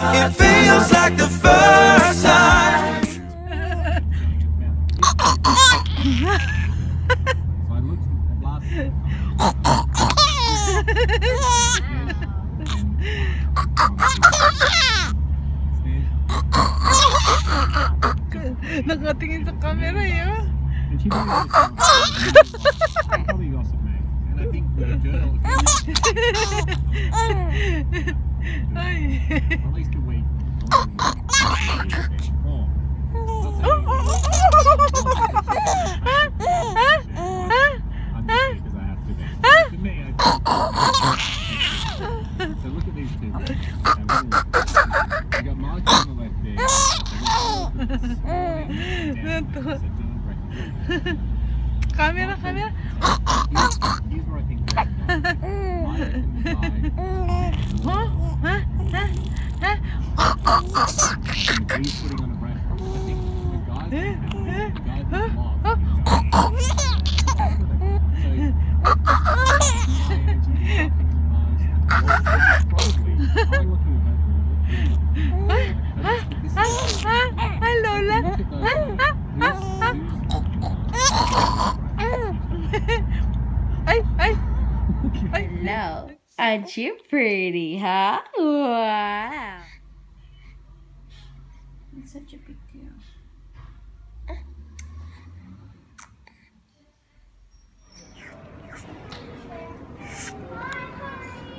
It feels like the first time. So I looked at last Nakatingin sa camera. And she probably probably gossiped me. And I think with a journal, Ay. at least a week. Four. I'm just because I have to then. For me, I So look at these two. You got Mark on the left there. Natuwa. Here's Camera, camera. here's where I think they're going. I reckon the guy Huh? Huh? Huh? Huh? he's putting on a brand. I think the guy's the guy that's lost. Ay, Lola. Ay, ay. No. Aren't you pretty, huh? Wow. It's such a big deal.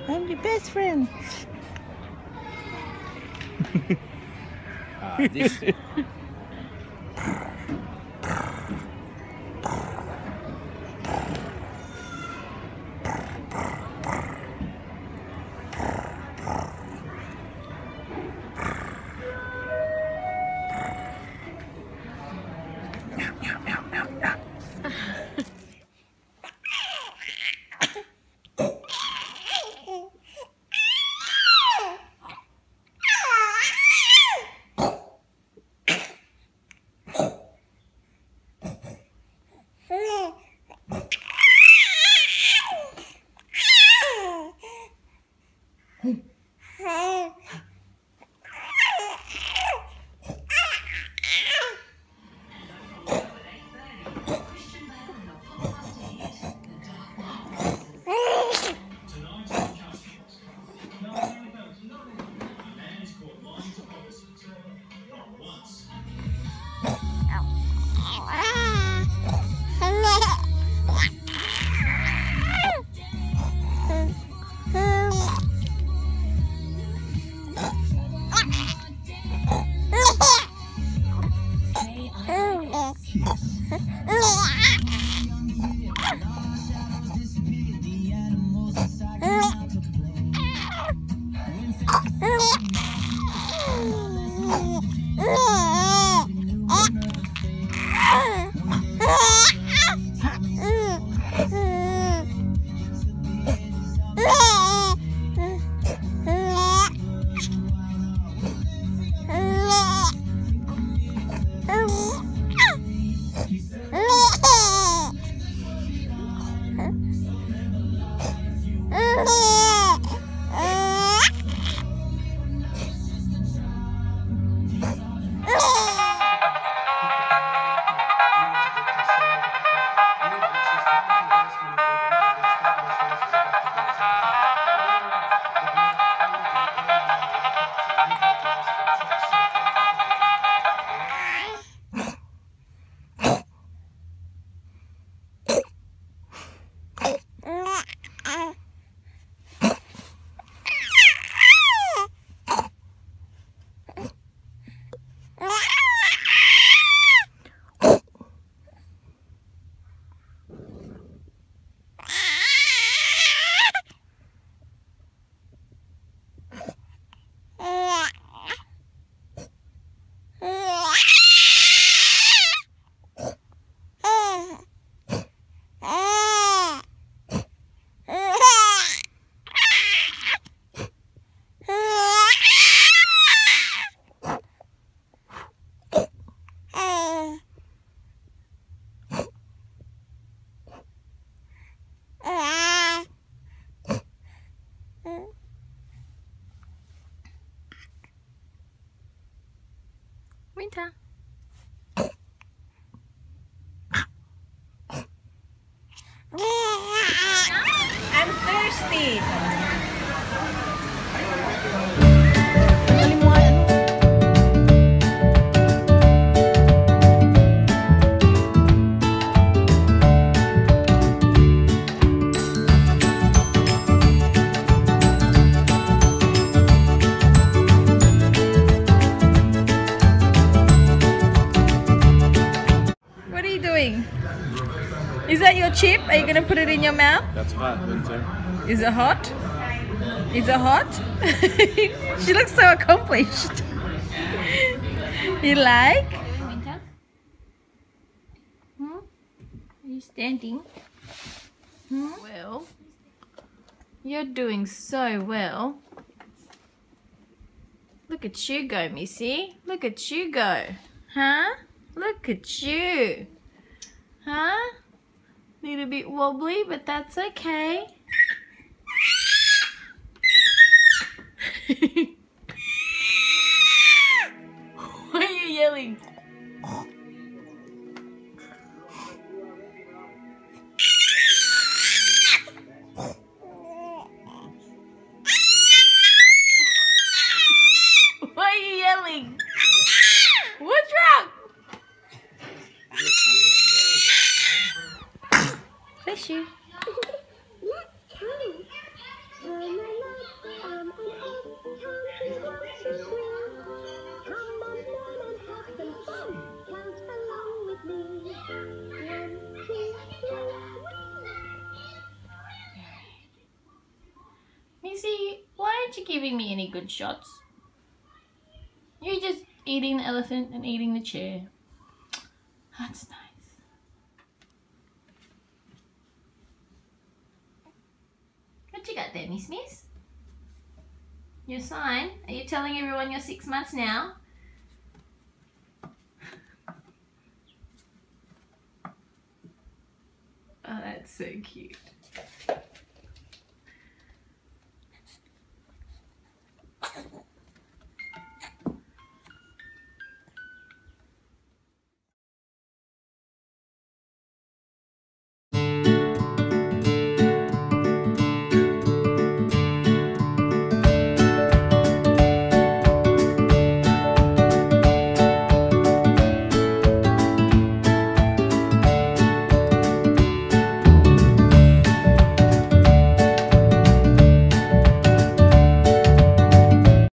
I'm your best friend. Uh, this, Wynter. Is that chip? Are you gonna put it in your mouth? That's hot, Wynter. Is it hot? Is it hot? she looks so accomplished. you like? Wynter? Hmm? Are you standing? Hmm? Well, you're doing so well. Look at you go, Missy. Look at you go. Huh? Look at you. Huh? Little bit wobbly, but that's okay. Why are you yelling? Why are you yelling? What's wrong? You. Missy, why aren't you giving me any good shots? You're just eating the elephant and eating the chair. That's nice. You got there, Miss Miss? Your sign? Are you telling everyone you're six months now? Oh, that's so cute.